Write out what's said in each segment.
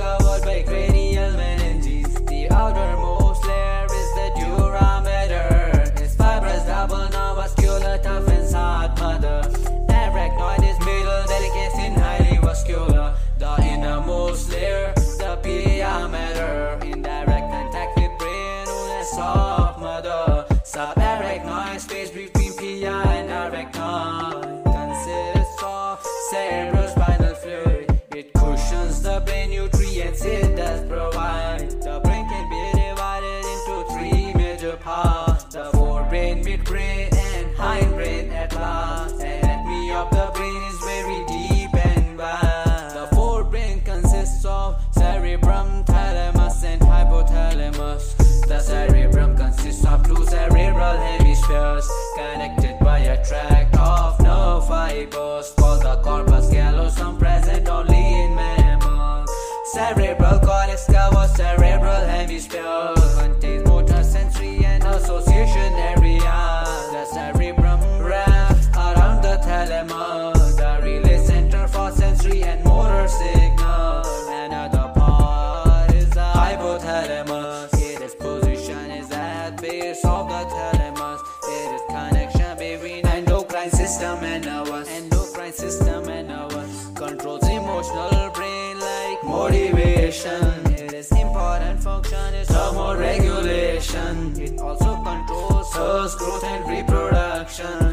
alcohol by cranial meninges. The outer the path, the brain midbrain, and hindbrain at last. Anatomy of the brain is very deep and vast. The forebrain consists of cerebrum, thalamus, and hypothalamus. The cerebrum consists of two cerebral hemispheres connected by a tract of nerve fibers called the corpus callosum. dilemma. The relay center for sensory and motor signal. Another part is the hypothalamus. It is position is at base of the thalamus. It is connection between endocrine system and nervous. Endocrine system and nervous controls emotional brain like motivation. It is important function is thermoregulation. It also controls growth and reproduction.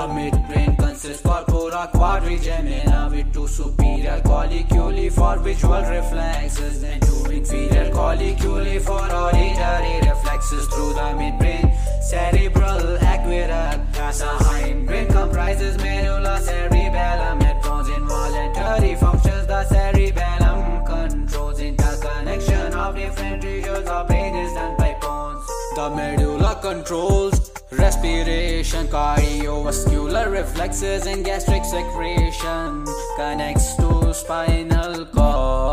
The midbrain consists corpora quadrigemina with two superior colliculi for visual reflexes and two inferior colliculi for auditory reflexes through the midbrain. Cerebral The medulla controls respiration, cardiovascular reflexes, and gastric secretion. Connects to spinal cord.